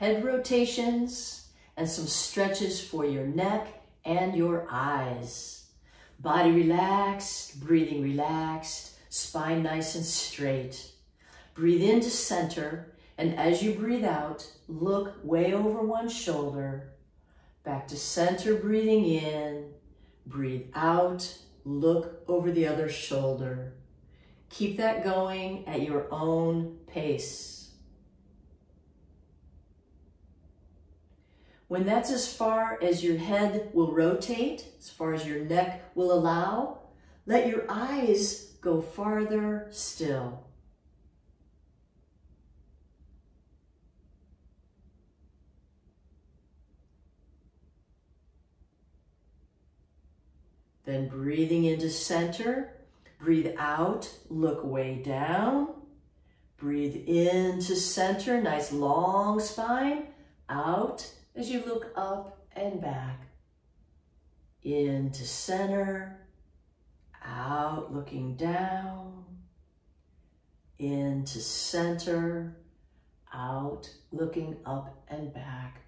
head rotations, and some stretches for your neck and your eyes. Body relaxed, breathing relaxed, spine nice and straight. Breathe into center, and as you breathe out, look way over one shoulder. Back to center, breathing in. Breathe out, look over the other shoulder. Keep that going at your own pace. When that's as far as your head will rotate, as far as your neck will allow, let your eyes go farther still. Then breathing into center, breathe out, look way down. Breathe into center, nice long spine. Out as you look up and back. Into center, out looking down. Into center, out looking up and back.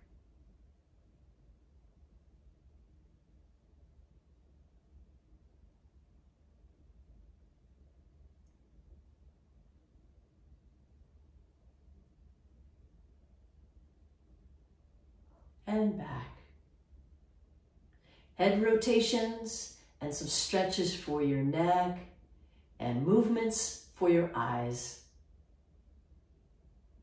And back. Head rotations and some stretches for your neck and movements for your eyes.